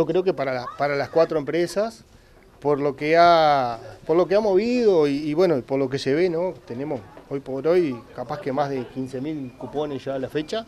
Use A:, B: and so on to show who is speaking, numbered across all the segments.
A: yo creo que para, para las cuatro empresas, por lo que ha, por lo que ha movido y, bueno, por lo que se ve, ¿no? Tenemos hoy por hoy capaz que más de 15.000 cupones ya a la fecha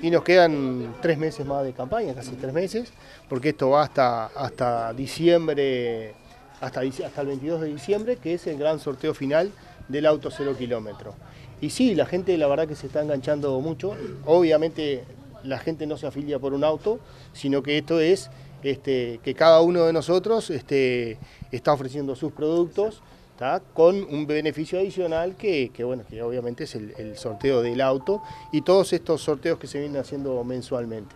A: y nos quedan tres meses más de campaña, casi tres meses, porque esto va hasta, hasta diciembre, hasta, hasta el 22 de diciembre, que es el gran sorteo final del auto cero kilómetro. Y sí, la gente la verdad que se está enganchando mucho, obviamente la gente no se afilia por un auto, sino que esto es este, que cada uno de nosotros este, está ofreciendo sus productos con un beneficio adicional que, bueno, que obviamente es el, sorteo del auto y todos estos sorteos que se vienen haciendo mensualmente.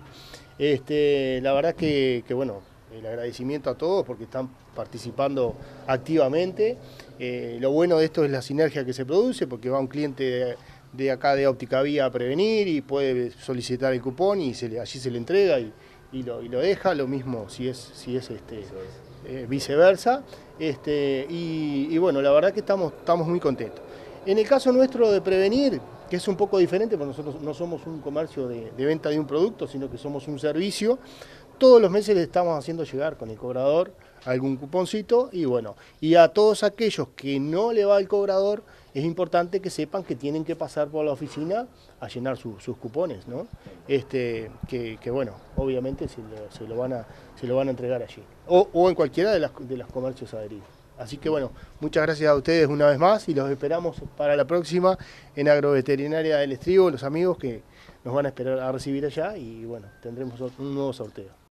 A: Este, la verdad que, bueno, el agradecimiento a todos porque están participando activamente. Eh, lo bueno de esto es la sinergia que se produce porque va un cliente de, acá de Óptica Vía a prevenir y puede solicitar el cupón y se allí se le entrega lo, deja, lo mismo si es, si es este, eh, viceversa. Este, y, bueno, la verdad que estamos, estamos muy contentos. En el caso nuestro de prevenir, que es un poco diferente, porque nosotros no somos un comercio de, venta de un producto, sino que somos un servicio, todos los meses le estamos haciendo llegar con el cobrador algún cuponcito y bueno, y a todos aquellos que no le va el cobrador, es importante que sepan que tienen que pasar por la oficina a llenar sus cupones, ¿no? Este, que, bueno, obviamente se lo, van a, se lo van a entregar allí, o, en cualquiera de, de los comercios adheridos. Así que bueno, muchas gracias a ustedes una vez más y los esperamos para la próxima en Agroveterinaria del Estribo, los amigos que nos van a esperar a recibir allá y bueno, tendremos un nuevo sorteo.